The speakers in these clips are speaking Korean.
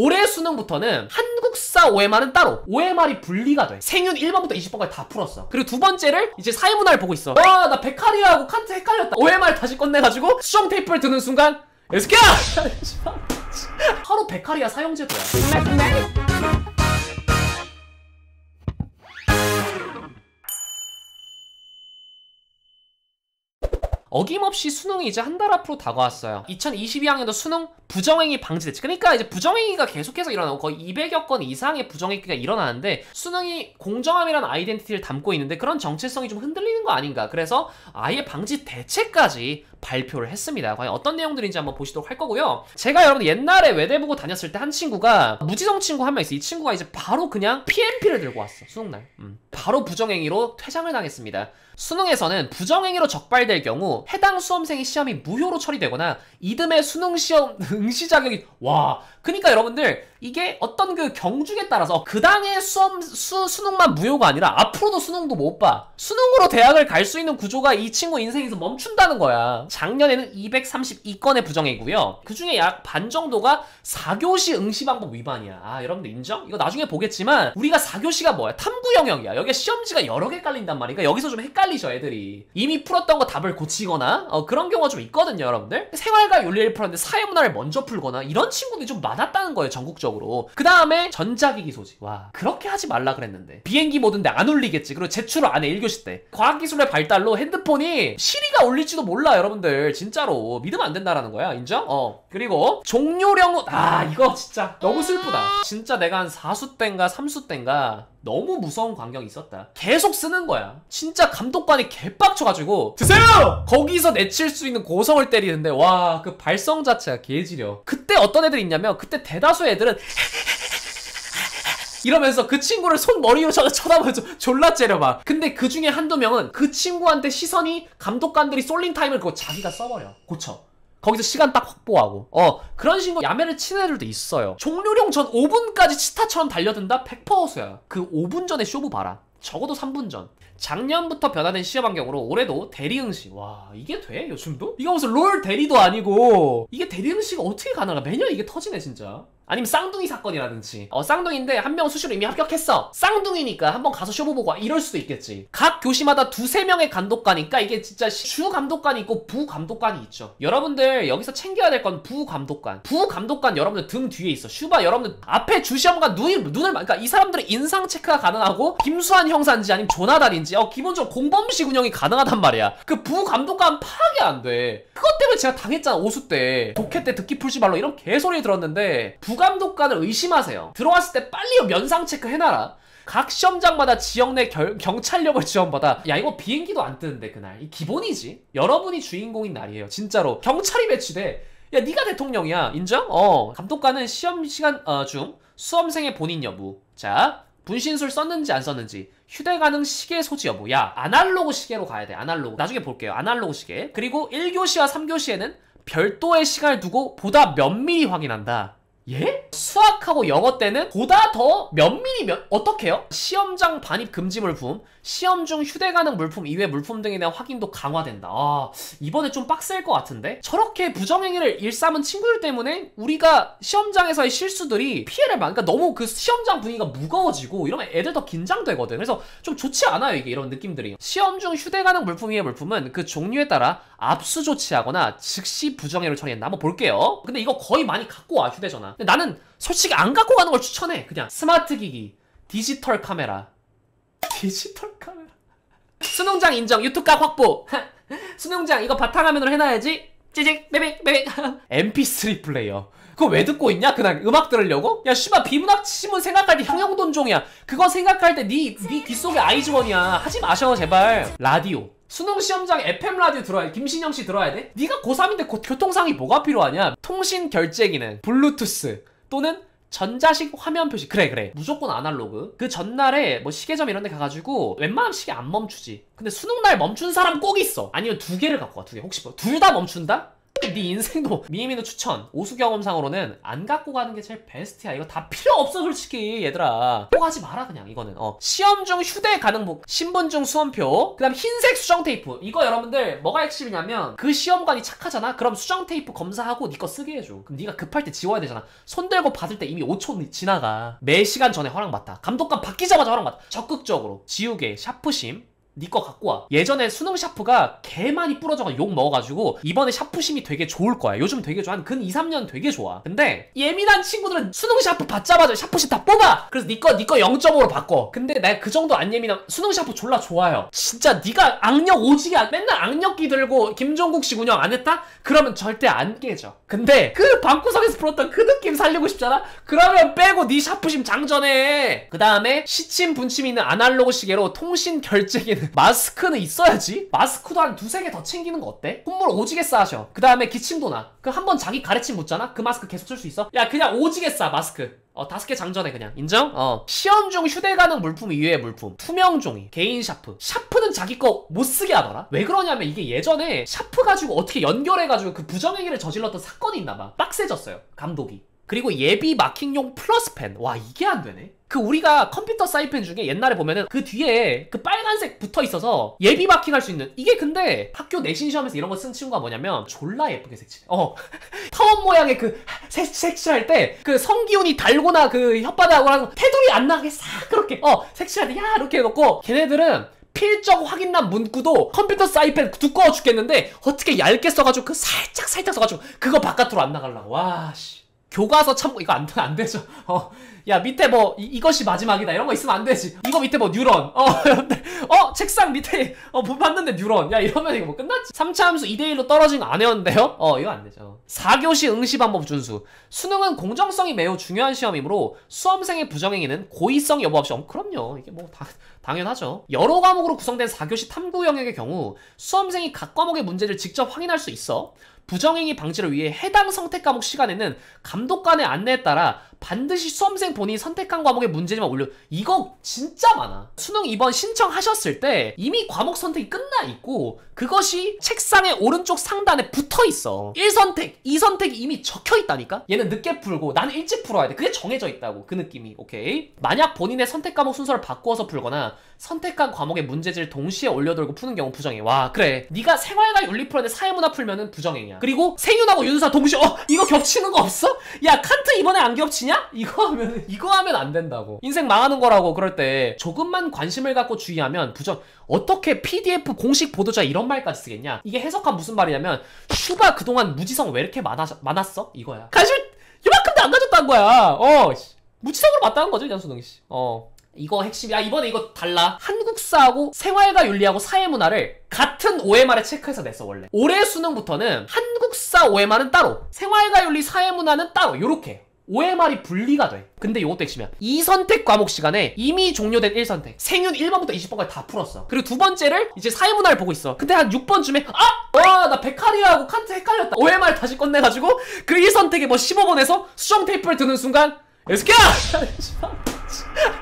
올해 수능부터는 한국사 OMR은 따로 OMR이 분리가 돼. 생윤 1번부터 20번까지 다 풀었어. 그리고 두 번째를 이제 사회문화를 보고 있어. 와나 베카리아하고 칸트 헷갈렸다. OMR 다시 꺼내가지고 수정 테이프를 드는 순간 에스케 하루 베카리아 사형제도야 어김없이 수능이 이제 한 달 앞으로 다가왔어요. 2022학년도 수능 부정행위 방지대책. 그러니까 이제 부정행위가 계속해서 일어나고 거의 200여 건 이상의 부정행위가 일어나는데 수능이 공정함이라는 identity를 담고 있는데 그런 정체성이 좀 흔들리는 거 아닌가. 그래서 아예 방지 대책까지 발표를 했습니다. 과연 어떤 내용들인지 한번 보시도록 할 거고요. 제가 여러분 옛날에 외대 보고 다녔을 때 한 친구가 무지성 친구 한 명 있어. 이 친구가 이제 바로 그냥 PMP를 들고 왔어. 수능날. 음. 바로 부정행위로 퇴장을 당했습니다. 수능에서는 부정행위로 적발될 경우 해당 수험생의 시험이 무효로 처리되거나 이듬해 수능 시험 응시 자격이 와 그러니까 여러분들 이게 어떤 그 경중에 따라서 그 당의 수험 수, 수능만 무효가 아니라 앞으로도 수능도 못 봐. 수능으로 대학을 갈 수 있는 구조가 이 친구 인생에서 멈춘다는 거야. 작년에는 232건의 부정행위고요. 그 중에 약 반 정도가 4교시 응시 방법 위반이야. 아, 여러분들 인정? 이거 나중에 보겠지만 우리가 4교시가 뭐야? 탐구 영역이야. 여기에 시험지가 여러 개 깔린단 말이니까 여기서 좀 헷갈리죠, 애들이. 이미 풀었던 거 답을 고치거나 어, 그런 경우가 좀 있거든요, 여러분들. 생활과 윤리를 풀었는데 사회문화를 먼저 풀거나 이런 친구들이 좀 많았다는 거예요, 전국적으로. 그 다음에 전자기기 소지. 와, 그렇게 하지 말라 그랬는데. 비행기 모드인데 안 울리겠지. 그리고 제출을 안 해, 1교시 때. 과학기술의 발달로 핸드폰이 시리가 울릴지도 몰라, 여러분들. 진짜로. 믿으면 안 된다라는 거야. 인정? 어. 그리고 종료령, 아, 이거 진짜 너무 슬프다. 진짜 내가 한 4수 때인가 3수 때인가 너무 무서운 광경이 있었다. 계속 쓰는 거야. 진짜 감독관이 개빡쳐가지고 드세요! 거기서 내칠 수 있는 고성을 때리는데 와 그 발성 자체가 개지려. 그때 어떤 애들이 있냐면 그때 대다수 애들은 이러면서 그 친구를 손 머리로 쳐- 쳐다보면서 졸라 째려봐. 근데 그 중에 한두 명은 그 친구한테 시선이 감독관들이 쏠린 타임을 그거 자기가 써버려. 고쳐. 거기서 시간 딱 확보하고. 어 그런 식으로 야매를 치는 애들도 있어요. 종료령 전 5분까지 치타처럼 달려든다? 100%수야. 그 5분 전에 쇼부 봐라. 적어도 3분 전. 작년부터 변화된 시험 환경으로 올해도 대리응시. 와 이게 돼? 요즘도? 이거 무슨 롤 대리도 아니고. 이게 대리응시가 어떻게 가능하 매년 이게 터지네 진짜 아니면 쌍둥이 사건이라든지. 어 쌍둥이인데 한 명 수시로 이미 합격했어. 쌍둥이니까 한번 가서 쇼부 보고 와. 이럴 수도 있겠지. 각 교시마다 두세 명의 감독관이니까 이게 진짜 주 감독관이 있고 부 감독관이 있죠. 여러분들 여기서 챙겨야 될 건 부 감독관. 부 감독관 여러분들 등 뒤에 있어. 슈바 여러분들 앞에 주시험관 눈을 눈을 막- 그러니까 이 사람들의 인상 체크가 가능하고 김수환 형사인지 아니면 조나단인지 어 기본적으로 공범식 운영이 가능하단 말이야. 그 부 감독관 파악이 안돼. 그것 때문에 제가 당했잖아 오수 때. 독해 때 듣기 풀지 말로 이런 개소리 들었는데 부 감독관을 의심하세요. 들어왔을 때 빨리 면상 체크 해놔라. 각 시험장마다 지역 내 결- 경찰력을 지원받아. 야 이거 비행기도 안 뜨는데 그날. 이 기본이지. 여러분이 주인공인 날이에요 진짜로. 경찰이 배치돼. 야 네가 대통령이야. 인정? 어. 감독관은 시험 시간 어, 중 수험생의 본인 여부. 자 분신술 썼는지 안 썼는지. 휴대 가능 시계 소지 여부. 야 아날로그 시계로 가야 돼 아날로그. 나중에 볼게요 아날로그 시계. 그리고 1교시와 3교시에는 별도의 시간을 두고 보다 면밀히 확인한다 예? 수학하고 영어 때는 보다 더 면밀히 면 어떻게요? 시험장 반입 금지 물품, 시험 중 휴대 가능 물품 이외 물품 등에 대한 확인도 강화된다. 아, 이번에 좀 빡셀 것 같은데? 저렇게 부정행위를 일삼은 친구들 때문에 우리가 시험장에서의 실수들이 피해를 많으니까 너무 그 시험장 분위기가 무거워지고 이러면 애들 더 긴장되거든. 그래서 좀 좋지 않아요, 이게 이런 느낌들이. 시험 중 휴대 가능 물품 이외 물품은 그 종류에 따라 압수 조치하거나 즉시 부정행위를 처리한다. 한번 볼게요. 근데 이거 거의 많이 갖고 와, 휴대전화. 나는 솔직히 안 갖고 가는 걸 추천해. 그냥 스마트 기기, 디지털 카메라. 디지털 카메라. 수능장 인정, 유튜브각 확보. 수능장 이거 바탕화면으로 해놔야지. 찌직, 베빅, 베빅. MP3 플레이어. 그거 왜 듣고 있냐? 그날 음악 들으려고? 야, 씨발, 비문학 지문 생각할 때 형용돈종이야. 그거 생각할 때 니, 니 귓속에 아이즈원이야. 하지 마셔, 제발. 라디오. 수능 시험장 FM 라디오 들어야 돼. 김신영 씨 들어야 돼? 네가 고3인데 곧 교통상이 뭐가 필요하냐? 통신 결제 기능, 블루투스 또는 전자식 화면 표시 그래 그래 무조건 아날로그 그 전날에 뭐 시계점 이런 데 가가지고 웬만하면 시계 안 멈추지 근데 수능날 멈춘 사람 꼭 있어 아니면 두 개를 갖고 와 두 개 혹시 뭐 둘 다 멈춘다? 네 인생도 미미미누 추천 오수 경험상으로는 안 갖고 가는 게 제일 베스트야. 이거 다 필요 없어 솔직히 얘들아. 꼭 하지 마라 그냥 이거는. 어 시험 중 휴대 가능 물품 신분증 수험표 그 다음 흰색 수정 테이프. 이거 여러분들 뭐가 핵심이냐면 그 시험관이 착하잖아? 그럼 수정 테이프 검사하고 네 거 쓰게 해줘. 그럼 네가 급할 때 지워야 되잖아. 손 들고 받을 때 이미 5초 지나가. 매 시간 전에 허락받아 감독관 바뀌자마자 허락받아 적극적으로. 지우개 샤프심 네거 갖고 와. 예전에 수능 샤프가 개 많이 부러져가 욕 먹어가지고 이번에 샤프심이 되게 좋을 거야. 요즘 되게 좋아. 한근 2, 3년 되게 좋아. 근데 예민한 친구들은 수능 샤프 받자마자 샤프심 다 뽑아. 그래서 네거네거 0점으로 바꿔. 근데 내가 그 정도 안 예민한 수능 샤프 졸라 좋아요. 진짜 네가 악력 오지게 안- 맨날 악력기 들고 김종국 씨 운영 안 했다? 그러면 절대 안 깨져. 근데 그 방구석에서 풀었던 그 느낌 살리고 싶잖아? 그러면 빼고 네 샤프심 장전해. 그 다음에 시침 분침이 있는 아날로그 시계로 통신 결제기는 마스크는 있어야지. 마스크도 한 두세 개 더 챙기는 거 어때? 콧물 오지게 싸셔. 그 다음에 기침도 나. 그 한 번 자기 가래침 묻잖아? 그 마스크 계속 쓸 수 있어? 야 그냥 오지게 싸 마스크. 어, 다섯 개 장전해, 그냥. 인정? 어. 시험 중 휴대 가능 물품 이외의 물품. 투명 종이. 개인 샤프. 샤프는 자기 거 못 쓰게 하더라? 왜 그러냐면 이게 예전에 샤프 가지고 어떻게 연결해 가지고 그 부정행위를 저질렀던 사건이 있나 봐. 빡세졌어요. 감독이. 그리고 예비 마킹용 플러스 펜. 와, 이게 안 되네? 그 우리가 컴퓨터 사인펜 중에 옛날에 보면은 그 뒤에 그 빨간색 붙어 있어서 예비 마킹 할 수 있는 이게 근데 학교 내신 시험에서 이런 거 쓴 친구가 뭐냐면 졸라 예쁘게 색칠해. 어. 타원 모양의 그 색, 색칠할 때 그 성기훈이 달고나 그 혓바닥으로 테두리 안 나게 싹 그렇게 어 색칠할 때 야 이렇게 해놓고 걔네들은 필적 확인란 문구도 컴퓨터 사이펜 두꺼워 죽겠는데 어떻게 얇게 써가지고 그 살짝 살짝 써가지고 그거 바깥으로 안 나가려고 와씨 교과서 참고 이거 안, 돼- 안 되죠. 어 야 밑에 뭐 이, 것이 마지막이다. 이런 거 있으면 안 되지. 이거 밑에 뭐 뉴런. 어 여러분들 어 책상 밑에 어뭐 봤는데 뉴런. 야 이러면 이거 뭐 끝났지. 3차 함수 2대1로 떨어진 거안 외웠는데요? 어 이거 안 되죠. 4교시 응시 방법 준수. 수능은 공정성이 매우 중요한 시험이므로 수험생의 부정행위는 고의성 여부 없이 어, 그럼요. 이게 뭐 다, 당연하죠. 여러 과목으로 구성된 4교시 탐구 영역의 경우 수험생이 각 과목의 문제를 직접 확인할 수 있어 부정행위 방지를 위해 해당 선택 과목 시간에는 감독관의 안내에 따라 반드시 수험생 본인이 선택한 과목의 문제지만 올려. 이거 진짜 많아. 수능 이번 신청하셨을 때 이미 과목 선택이 끝나 있고 그것이 책상의 오른쪽 상단에 붙어 있어. 1선택 2선택이 이미 적혀 있다니까? 얘는 늦게 풀고 나는 일찍 풀어야 돼. 그게 정해져 있다고. 그 느낌이. 오케이? 만약 본인의 선택 과목 순서를 바꾸어서 풀거나 선택한 과목의 문제지를 동시에 올려들고 푸는 경우 부정행위 와 그래. 네가 생활과 윤리 풀었는데 사회문화 풀면은 부정행위야. 그리고 생윤하고 윤사 동시에 어 이거 겹치는 거 없어? 야 칸트 이번에 안 겹치냐? 이거 하면 이거 하면 안 된다고 인생 망하는 거라고 그럴 때 조금만 관심을 갖고 주의하면 부정 어떻게 PDF 공식 보도자 이런 말까지 쓰겠냐 이게 해석한 무슨 말이냐면 슈바 그동안 무지성 왜 이렇게 많아, 많았어? 이거야 관심 이만큼도 안 가졌다는 거야 어 씨. 무지성으로 맞다는 거죠 이장수능 씨 어. 이거 핵심, 야, 이번에 이거 달라. 한국사하고 생활과 윤리하고 사회문화를 같은 OMR에 체크해서 냈어, 원래. 올해 수능부터는 한국사 OMR은 따로, 생활과 윤리 사회문화는 따로, 요렇게. OMR이 분리가 돼. 근데 요것도 핵심이야. 2선택 과목 시간에 이미 종료된 1선택. 생윤 1번부터 20번까지 다 풀었어. 그리고 두 번째를 이제 사회문화를 보고 있어. 근데 한 6번쯤에, 아! 와, 나 베카리아하고 칸트 헷갈렸다. OMR 다시 꺼내가지고, 그 1선택에 뭐 15번에서 수정 테이프를 드는 순간, 에스키야!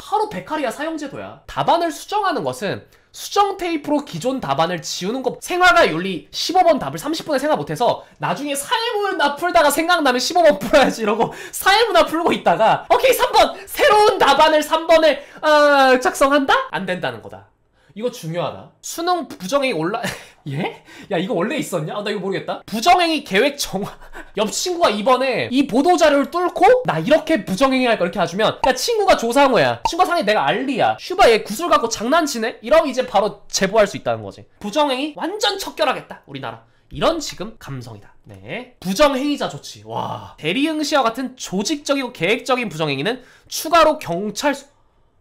하루 베카리아 사용제도야. 답안을 수정하는 것은 수정 테이프로 기존 답안을 지우는 것 생활과 윤리 15번 답을 30분에 생각 못해서 나중에 사회문화 풀다가 생각나면 15번 풀어야지 이러고 사회문화 풀고 있다가 오케이 3번 새로운 답안을 3번을 어, 작성한다? 안 된다는 거다. 이거 중요하다. 수능 부정행위 올라 예? 야 이거 원래 있었냐? 아, 나 이거 모르겠다. 부정행위 계획 정화. 옆 친구가 이번에 이 보도 자료를 뚫고 나 이렇게 부정행위 할거 이렇게 해주면 야 친구가 조상우야. 친구가 상에 내가 알리야. 슈바 얘 구슬 갖고 장난치네? 이러면 이제 바로 제보할 수 있다는 거지. 부정행위 완전 척결하겠다. 우리나라. 이런 지금 감성이다. 네. 부정행위자 조치. 와. 대리응시와 같은 조직적이고 계획적인 부정행위는 추가로 경찰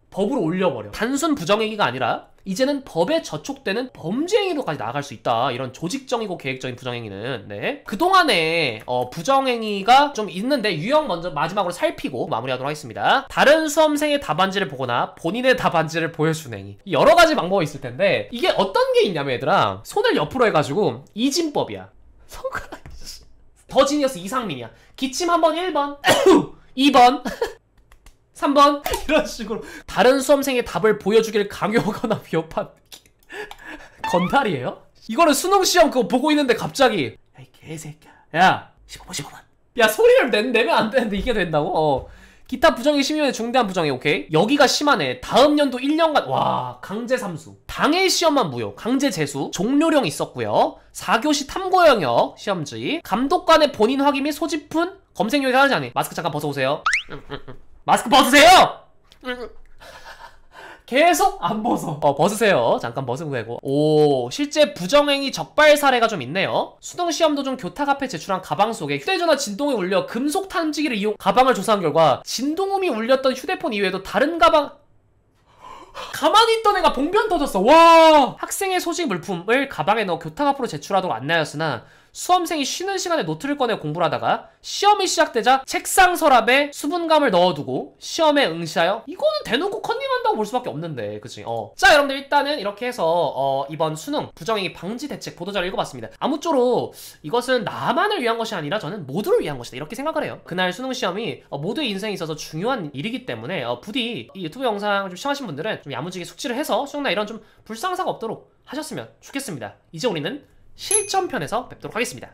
법으로 올려버려. 단순 부정행위가 아니라 이제는 법에 저촉되는 범죄행위로까지 나아갈 수 있다. 이런 조직적이고 계획적인 부정행위는. 네. 그동안에 어, 부정행위가 좀 있는데 유형 먼저 마지막으로 살피고 마무리하도록 하겠습니다. 다른 수험생의 답안지를 보거나 본인의 답안지를 보여주는 행위. 여러 가지 방법이 있을 텐데 이게 어떤 게 있냐면 얘들아 손을 옆으로 해가지고 이진법이야. 손가락 더 지니어스 이상민이야. 기침 한번 1번 2번 3번? 이런 식으로 다른 수험생의 답을 보여주기를 강요하거나 위협한 건달이에요? 이거는 수능 시험 그거 보고 있는데 갑자기 야이 개새끼야. 야 15분 15분 야 소리를 내, 내면 안 되는데 이게 된다고? 어. 기타 부정이 심하면 중대한 부정이 오케이. 여기가 심하네. 다음 연도 1년간 와 강제 삼수. 당일 시험만 무효. 강제 재수. 종료령 있었고요. 4교시 탐구 영역 시험지. 감독관의 본인 확인 및 소지품? 검색용이 하지 않니 마스크 잠깐 벗어오세요 마스크 벗으세요 계속 안 벗어. 어, 벗으세요. 잠깐 벗으고 되고. 오, 실제 부정행위 적발 사례가 좀 있네요. 수능 시험도 중 교탁 앞에 제출한 가방 속에 휴대전화 진동이 울려 금속 탐지기를 이용 가방을 조사한 결과 진동음이 울렸던 휴대폰 이외에도 다른 가방 가만히 있던 애가 봉변 터졌어. 와! 학생의 소지 물품을 가방에 넣어 교탁 앞으로 제출하도록 안내하였으나 수험생이 쉬는 시간에 노트를 꺼내 공부를 하다가 시험이 시작되자 책상 서랍에 수분감을 넣어두고 시험에 응시하여 이거는 대놓고 컨닝한다고 볼 수밖에 없는데 그치? 어. 자 여러분들 일단은 이렇게 해서 어, 이번 수능 부정행위 방지 대책 보도자를 읽어봤습니다. 아무쪼록 이것은 나만을 위한 것이 아니라 저는 모두를 위한 것이다. 이렇게 생각을 해요. 그날 수능 시험이 어, 모두의 인생에 있어서 중요한 일이기 때문에 어, 부디 이 유튜브 영상을 좀 시청하신 분들은 좀 야무지게 숙지를 해서 수능날 이런 좀 불상사가 없도록 하셨으면 좋겠습니다. 이제 우리는 실전편에서 뵙도록 하겠습니다.